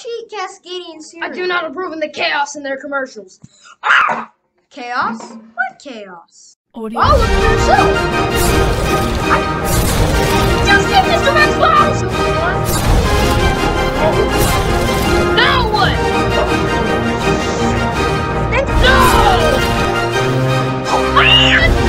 cheat Cascadian cereal. I do not approve of the chaos in their commercials. Ah! Chaos? What chaos? Audio. Oh, look at yourself! I... Just get Mr. Max bottles! Now what? No! Ah!